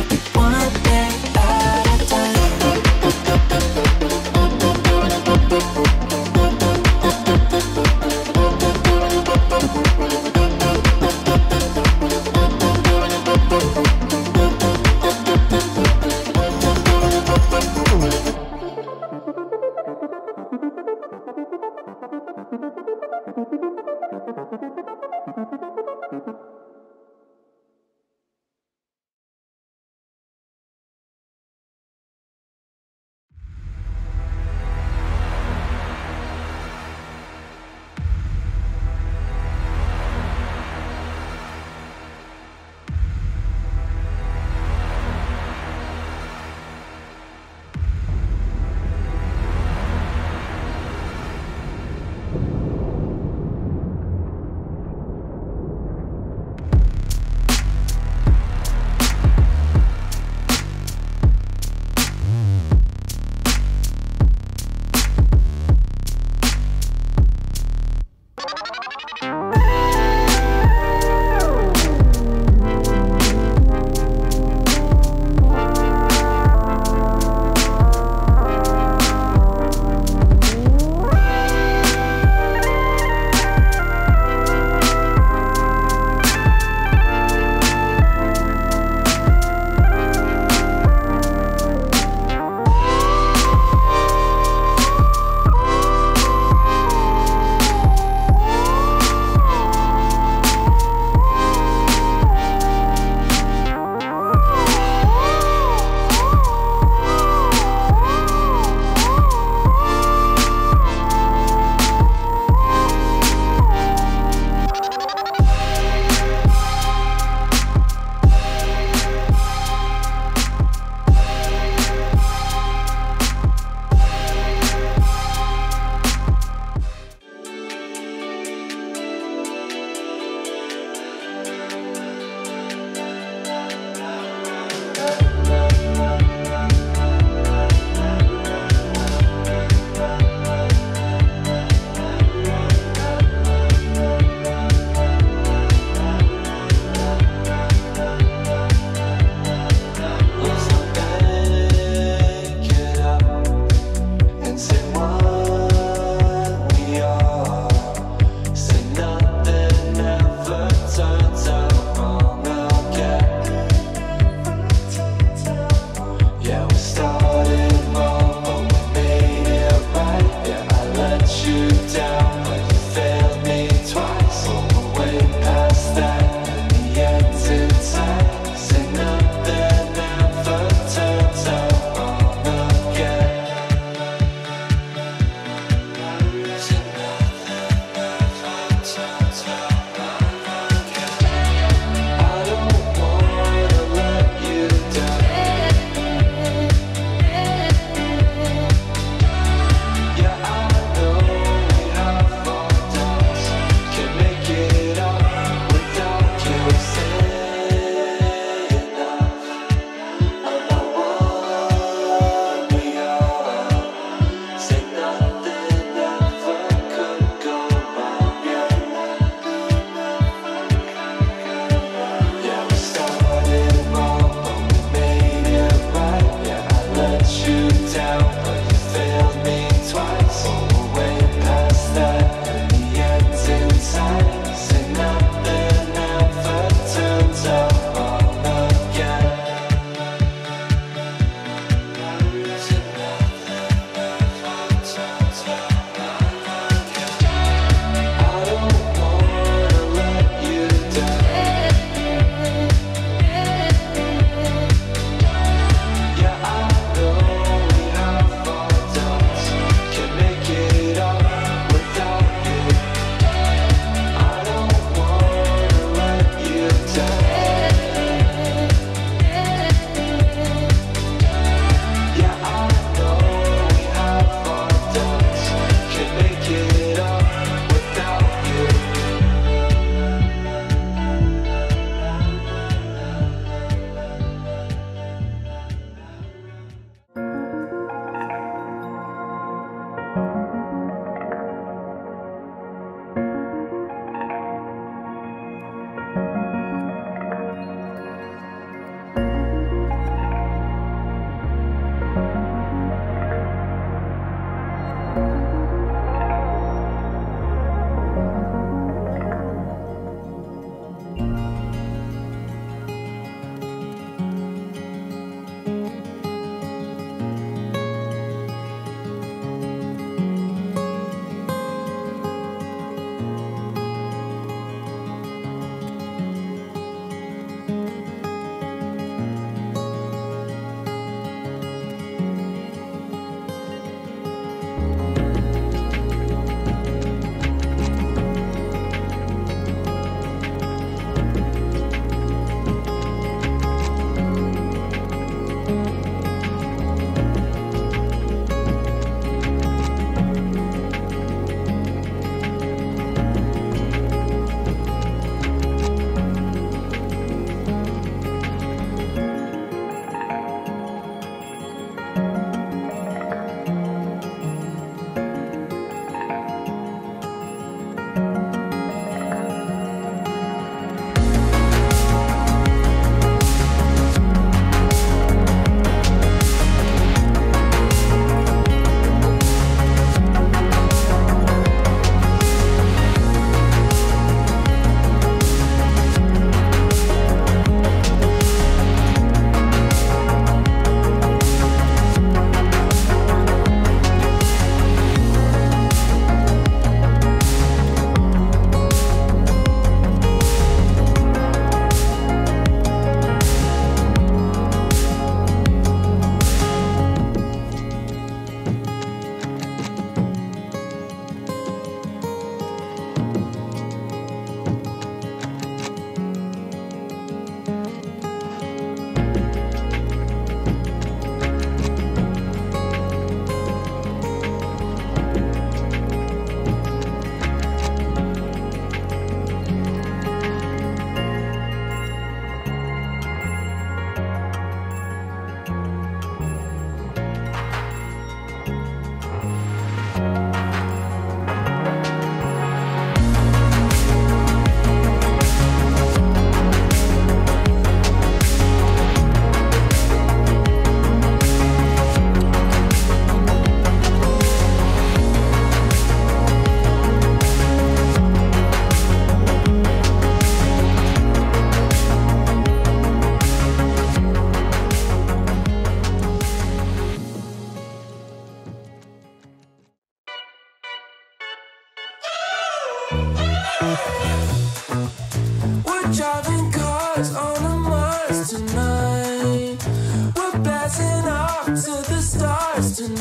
One.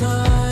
Stars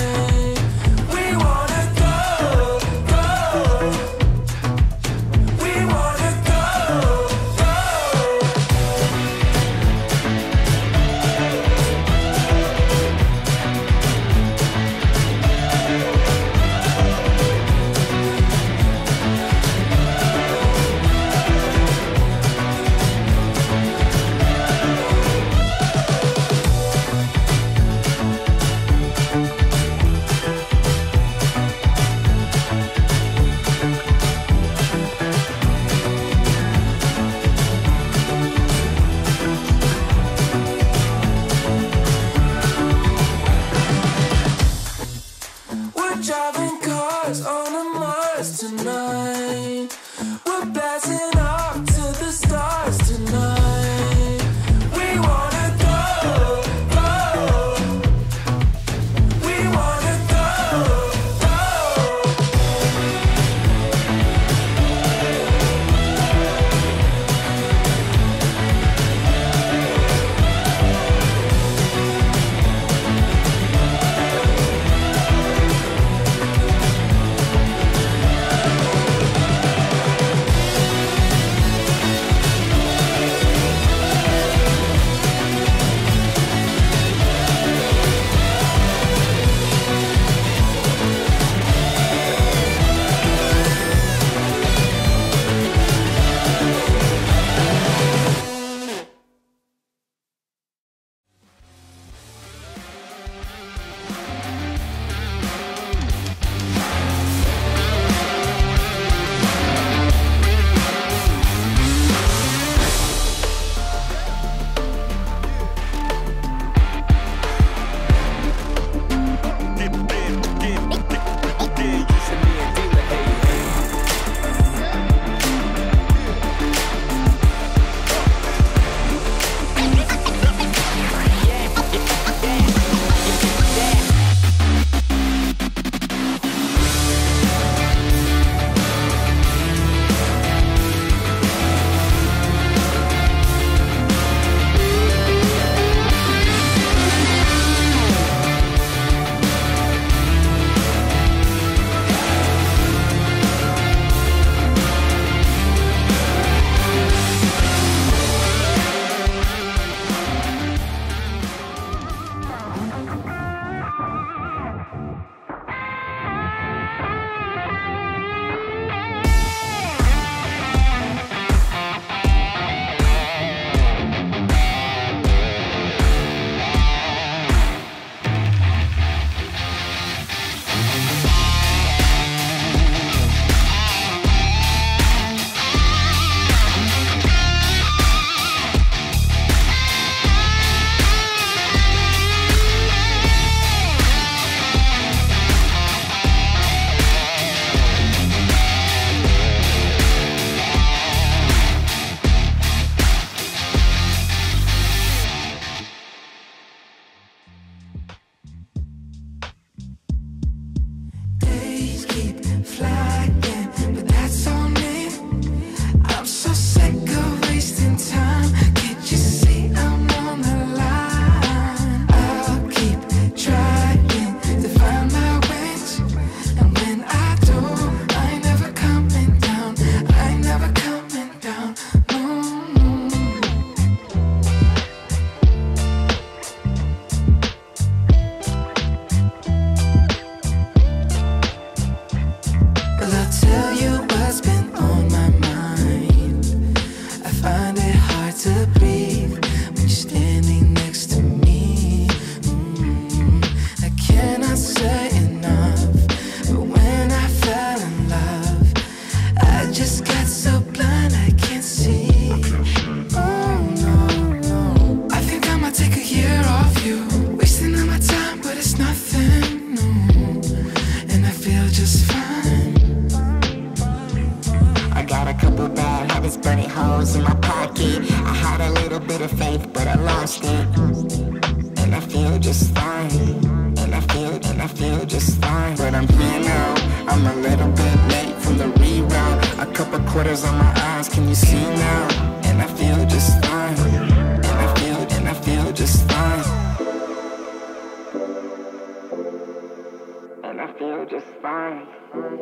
fine.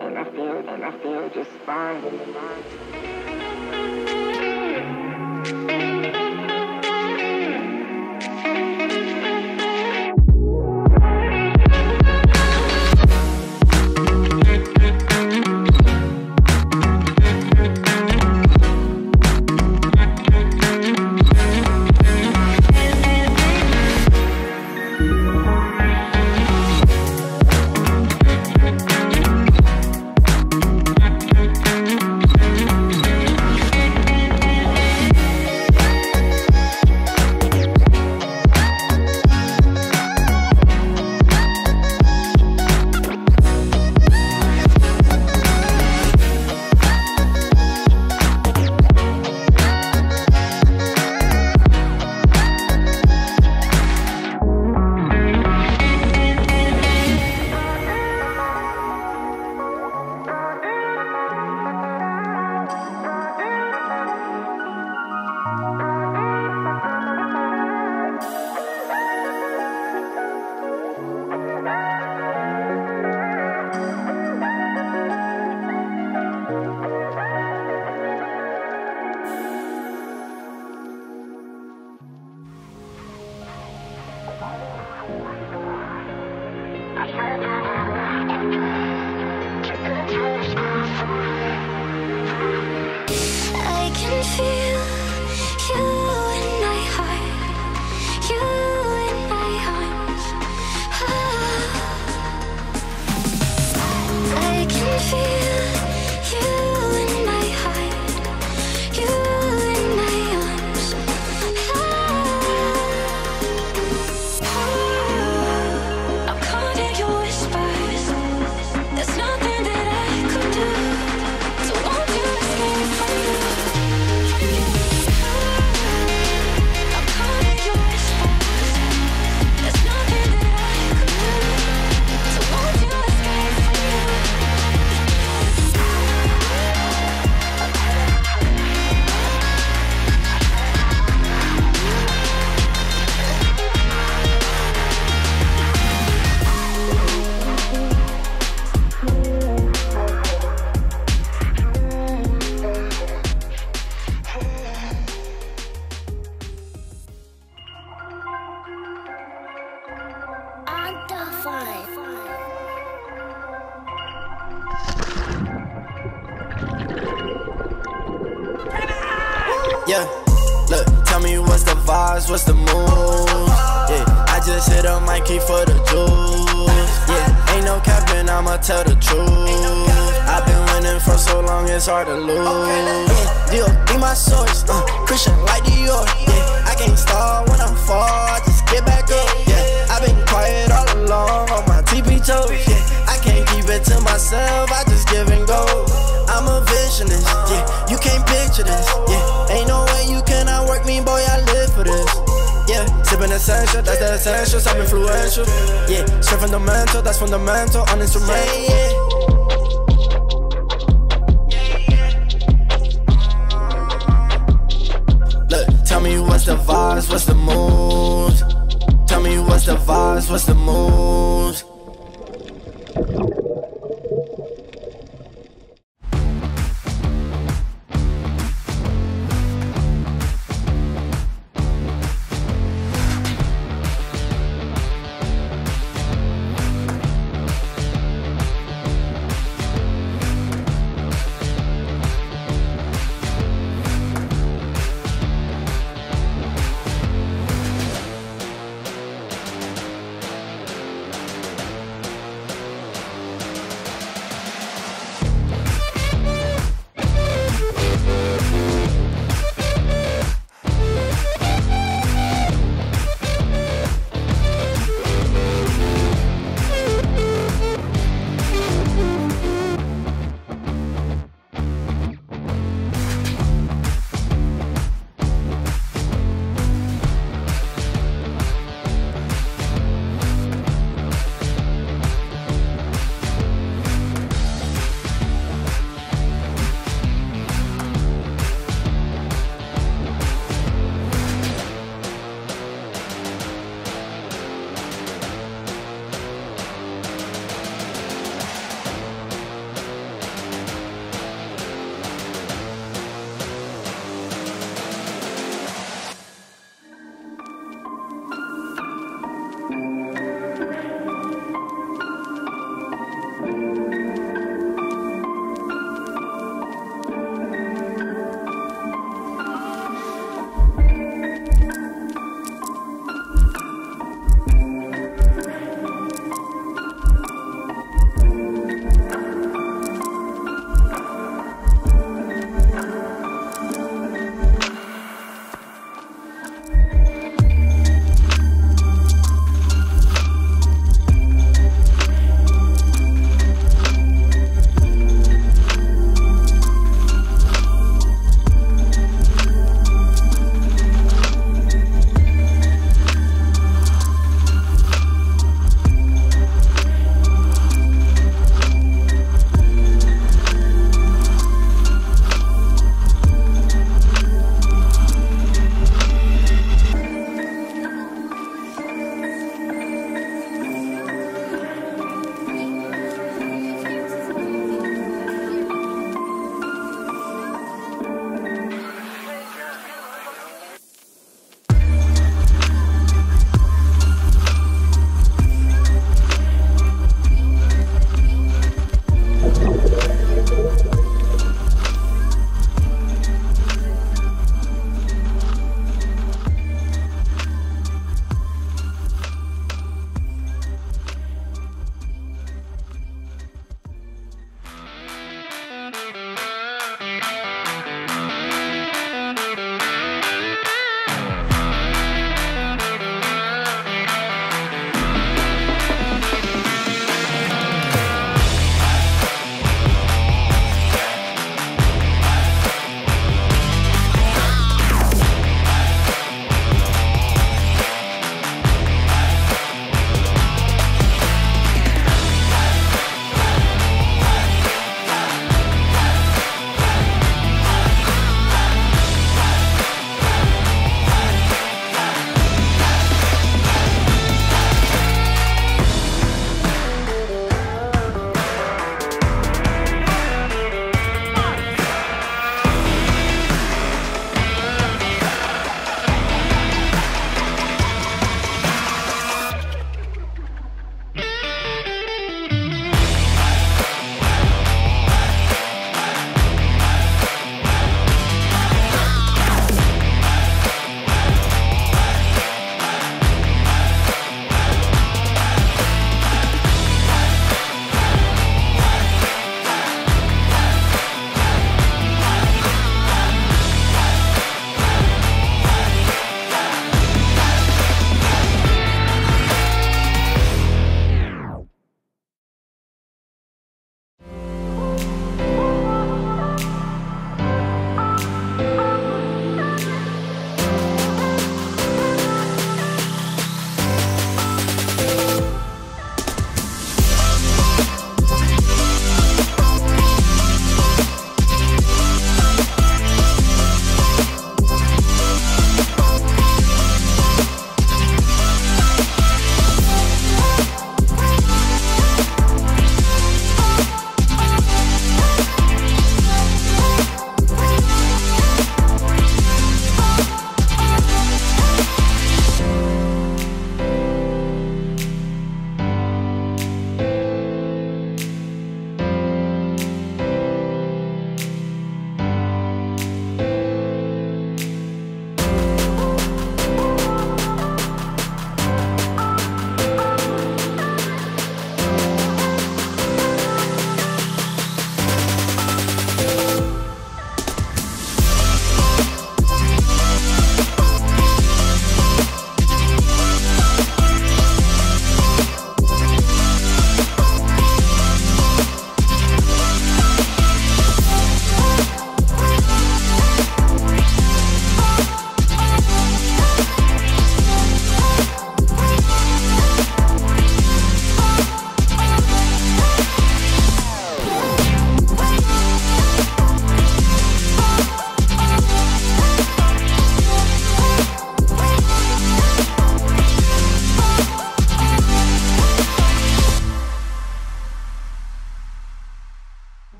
And I feel, and I feel just fine. It's hard to lose. Yeah, Dio, be my source. Uh, Christian like Dior. Yeah, I can't start when I'm far, I just get back up. Yeah, I've been quiet all along on my TP toes. Yeah, I can't keep it to myself, I just give and go. I'm a visionist, yeah. You can't picture this, yeah. Ain't no way you cannot work me, boy. I live for this. Yeah, sipping essential, that's the essentials. I'm influential. Yeah, straight fundamental, that's fundamental on instrument. Yeah, yeah. Me what's the vibes, what's the mood? Tell me what's the vibes, what's the mood?